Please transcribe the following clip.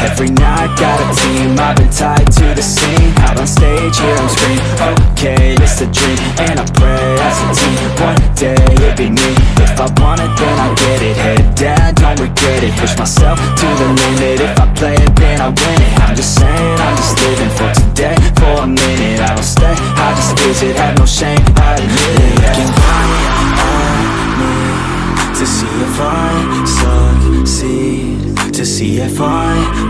Every night, got a team. I've been tied to the scene. Out on stage, hear them scream. Okay, it's a dream. And I pray as a team One day, it'll be me. If I want it, then I get it. Head down, don't regret it. Push myself to the limit. If I play it, then I win it. I'm just saying, I'm just living for today. For a minute, I don't stay. I just visit, have no shame, I admit it. Looking right at me To see if I succeed. To see if I